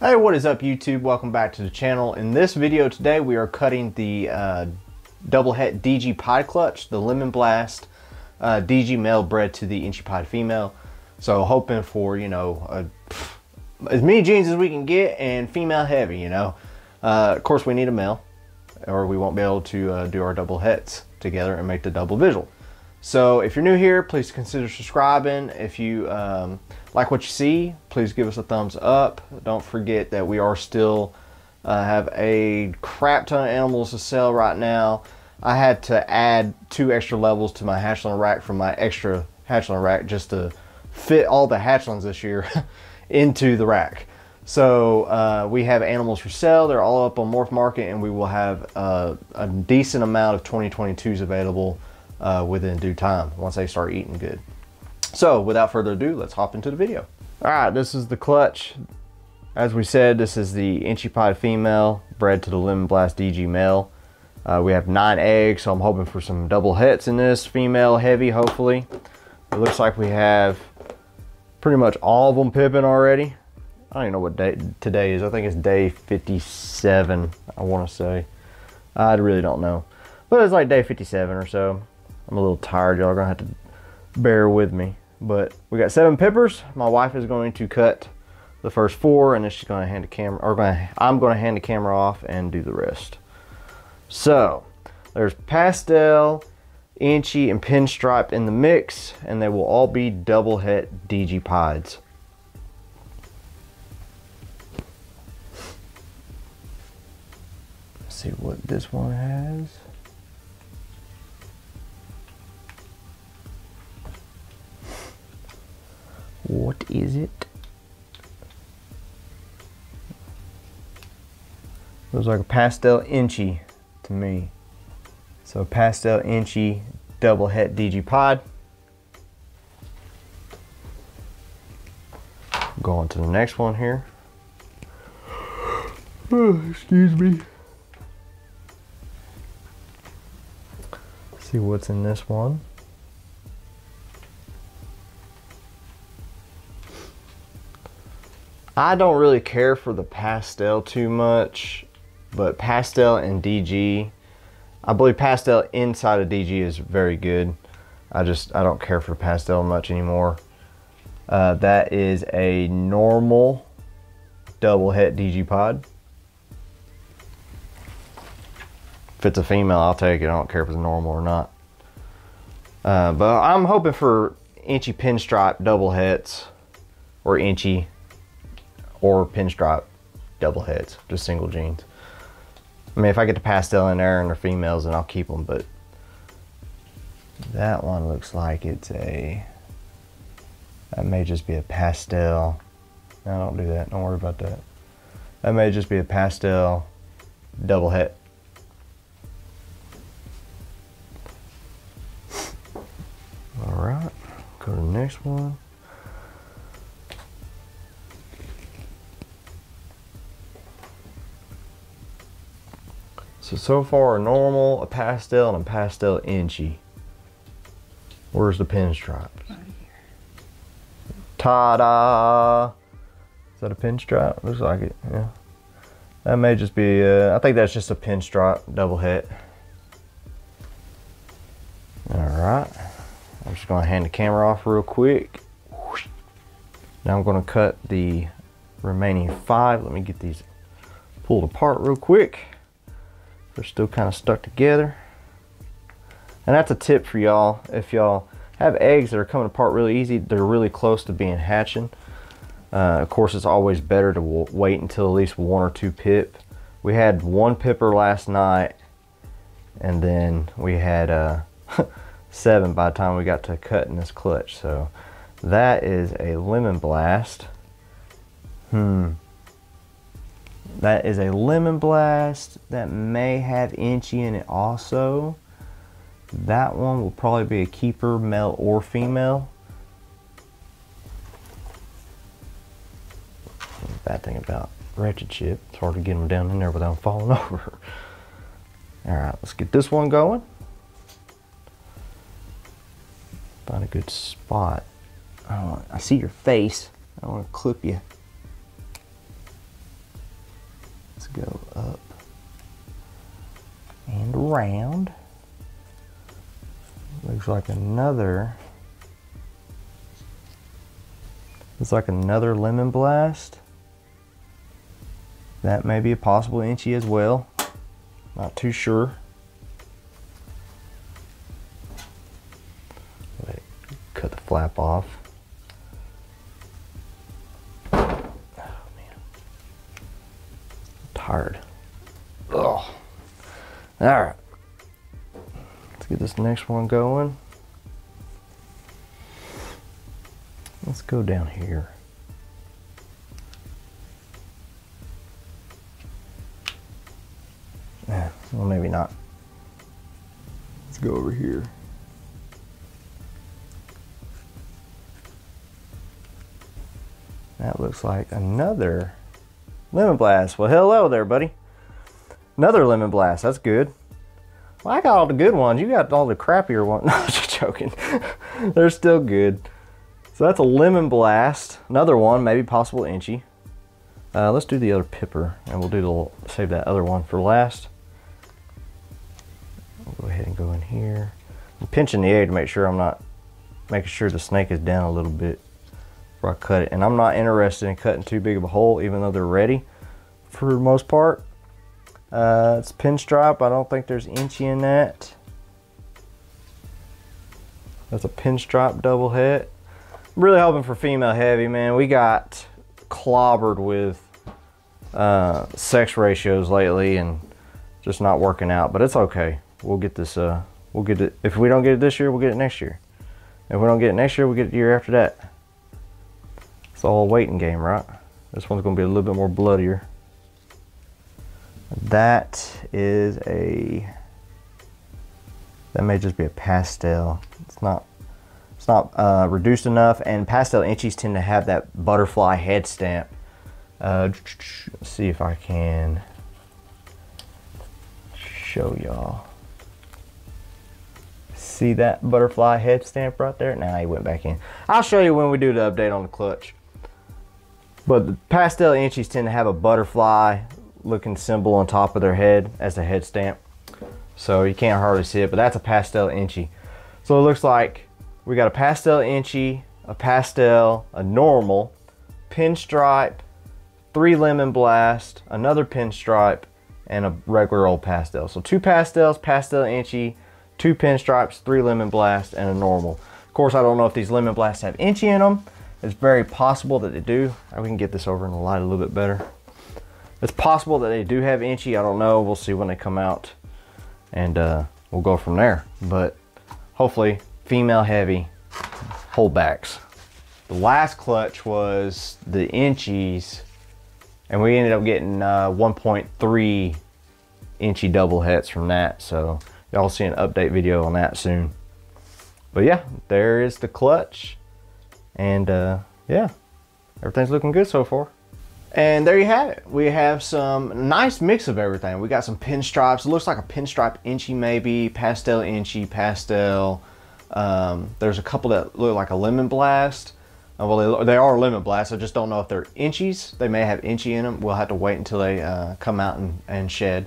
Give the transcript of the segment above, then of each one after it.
Hey, what is up YouTube? Welcome back to the channel. In this video today, we are cutting the uh, double het DG Pied Clutch, the Lemon Blast uh, DG male bred to the Enchi Pied female. So hoping for, you know, a, as many genes as we can get and female heavy, you know. Uh, of course, we need a male or we won't be able to uh, do our double hets together and make the double visual. So if you're new here, please consider subscribing. If you um, like what you see, please give us a thumbs up. Don't forget that we are still uh, have a crap ton of animals to sell right now. I had to add two extra levels to my hatchling rack from my extra hatchling rack just to fit all the hatchlings this year into the rack. So uh, we have animals for sale. They're all up on MorphMarket and we will have uh, a decent amount of 2022s available uh, within due time once they start eating good. So without further ado, let's hop into the video. All right, this is the clutch. As we said, this is the Enchi Pied female bred to the Lemon Blast DG male. Uh, we have nine eggs, so I'm hoping for some double hets in this female heavy, hopefully. It looks like we have pretty much all of them pipping already. I don't even know what day today is. I think it's day 57, I want to say. I really don't know. But it's like day 57 or so. I'm a little tired. Y'all are to have to bear with me. But we got seven pippers. My wife is going to cut the first four and then she's going to hand the camera, or gonna, I'm to hand the camera off and do the rest. So there's pastel, enchi, and pinstripe in the mix and they will all be double het DG. Let's see what this one has. What is it? Looks like a pastel enchi to me. So pastel enchi double het DG pied Go on to the next one here. Oh, excuse me. See what's in this one. I don't really care for the pastel too much, but pastel and DG, I believe pastel inside of DG is very good. I just, I don't care for pastel much anymore. Uh, that is a normal double het DG pied. If it's a female, I'll take it. I don't care if it's normal or not. Uh, but I'm hoping for enchi pinstripe double hets or enchi or pinstripe double hets, just single genes. I mean, if I get the pastel in there and they're females, then I'll keep them, but that one looks like it's a, that may just be a pastel. No, don't do that. Don't worry about that. That may just be a pastel double het. All right, go to the next one. So, so far a normal, a pastel, and a pastel enchi. Where's the pinstripe? Ta-da! Is that a pinstripe? Looks like it, yeah. That may just be, uh, I think that's just a pinstripe double het. All right. I'm just gonna hand the camera off real quick. Now I'm gonna cut the remaining five. Let me get these pulled apart real quick. They're still kind of stuck together. And that's a tip for y'all. If y'all have eggs that are coming apart really easy, they're really close to being hatching. Uh, of course, it's always better to wait until at least one or two pip. We had one pipper last night, and then we had uh, seven by the time we got to cutting this clutch. So that is a lemon blast. Hmm. That is a lemon blast that may have enchi in it also. That one will probably be a keeper, male or female. Bad thing about ReptiChip, it's hard to get them down in there without falling over. All right, let's get this one going. Find a good spot. Oh, I see your face. I want to clip you. Go up and around. Looks like another. Looks like another lemon blast. That may be a possible enchi as well. Not too sure. Cut the flap off. I'm tired. Oh. Alright. Let's get this next one going. Let's go down here. Yeah, well, maybe not. Let's go over here. That looks like another lemon blast. Well, hello there, buddy. Another lemon blast. That's good. Well, I got all the good ones. You got all the crappier ones. No, just joking. They're still good. So that's a lemon blast. Another one, maybe possible enchi. Uh, let's do the other pipper, and we'll do the save that other one for last. I'll go ahead and go in here. I'm pinching the egg to make sure I'm not making sure the snake is down a little bit before I cut it. And I'm not interested in cutting too big of a hole, even though they're ready for the most part. Uh, it's pinstripe. I don't think there's enchi in that. That's a pinstripe double het. I'm really hoping for female heavy, man. We got clobbered with uh, sex ratios lately and just not working out, but it's okay. We'll get this, uh, we'll get it. If we don't get it this year, we'll get it next year. If we don't get it next year, we'll get it the year after that. It's all a waiting game, right? This one's gonna be a little bit more bloodier. That is a, that may just be a pastel. It's not, it's not uh, reduced enough and pastel enchis tend to have that butterfly head stamp. Uh, let's see if I can show y'all. See that butterfly head stamp right there? Now nah, he went back in. I'll show you when we do the update on the clutch. But the pastel enchis tend to have a butterfly looking symbol on top of their head as a head stamp. So you can't hardly see it, but that's a pastel enchi. So it looks like we got a pastel enchi, a pastel, a normal, pinstripe, three lemon blast, another pinstripe, and a regular old pastel. So two pastels, pastel enchi, two pinstripes, three lemon blast, and a normal. Of course, I don't know if these lemon blasts have enchi in them, it's very possible that they do. We can get this over in the light a little bit better. It's possible that they do have enchi. I don't know. We'll see when they come out. And uh, we'll go from there. But hopefully female heavy holdbacks. The last clutch was the enchis. And we ended up getting uh, 1.3 enchi double hets from that. So y'all see an update video on that soon. But yeah, there is the clutch. And uh, yeah, everything's looking good so far. And there you have it. We have some nice mix of everything. We got some pinstripes. It looks like a pinstripe enchi maybe, pastel enchi, pastel. Um, there's a couple that look like a lemon blast. Uh, well, they, they, are lemon blasts. I just don't know if they're enchis. They may have enchi in them. We'll have to wait until they uh, come out and, and shed.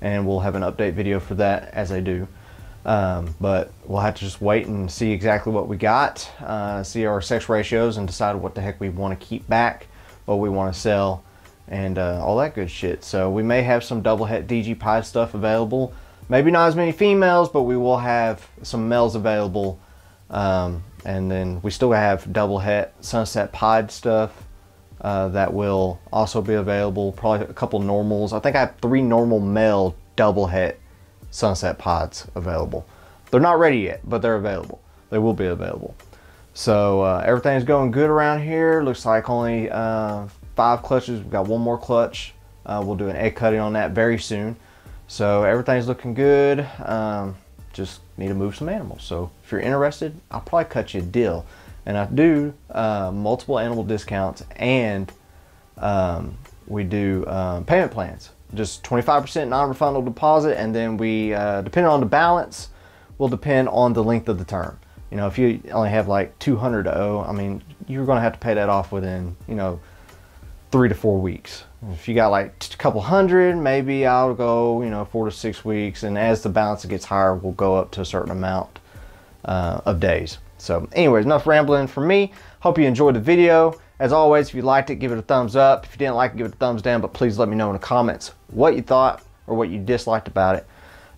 And we'll have an update video for that as they do. Um, but we'll have to just wait and see exactly what we got, uh, see our sex ratios and decide what the heck we want to keep back, what we want to sell, and uh, all that good shit. So we may have some double het DG Pied stuff available. Maybe not as many females, but we will have some males available. Um, and then we still have double het Sunset Pied stuff uh, that will also be available. Probably a couple normals. I think I have three normal male double het sunset pieds available. They're not ready yet, but they're available. They will be available. So uh, everything's going good around here. Looks like only uh, five clutches. We've got one more clutch. Uh, we'll do an egg cutting on that very soon. So everything's looking good. Um, just need to move some animals. So if you're interested, I'll probably cut you a deal. And I do uh, multiple animal discounts and um, we do um, payment plans just 25% non-refundable deposit and then we uh, depending on the balance will depend on the length of the term you know if you only have like 200 to owe i mean you're going to have to pay that off within you know three to four weeks If you got like a couple hundred, maybe I'll go, you know, four to six weeks. And as the balance gets higher, we'll go up to a certain amount uh, of days. So anyways, enough rambling for me. Hope you enjoyed the video. As always, if you liked it, give it a thumbs up. If you didn't like it, give it a thumbs down. But please let me know in the comments what you thought or what you disliked about it.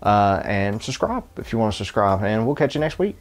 Uh, and subscribe if you want to subscribe. And we'll catch you next week.